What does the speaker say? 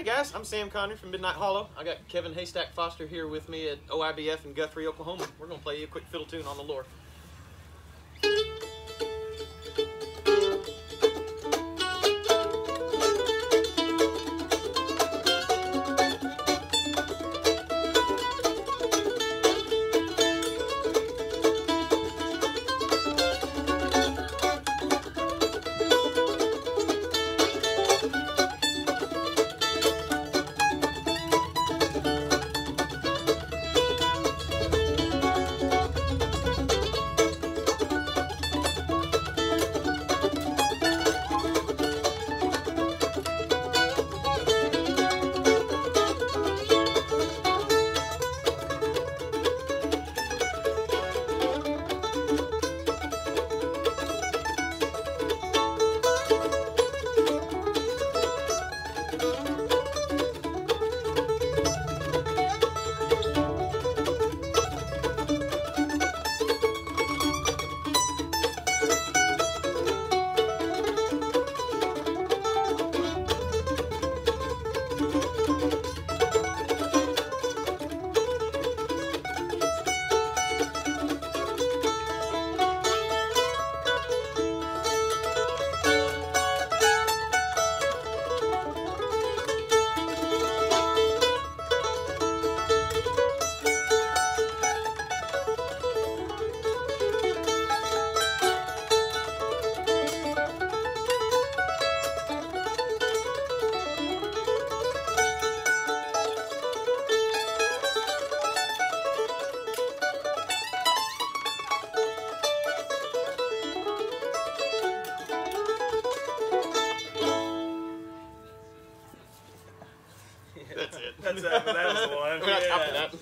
Hey guys, I'm Sam Conrey from Midnight Hollow. I got Kevin Haystack Foster here with me at OIBF in Guthrie, Oklahoma. We're gonna play you a quick fiddle tune on the Loar. That's it. That's that. That was the one. We're not yeah. topping.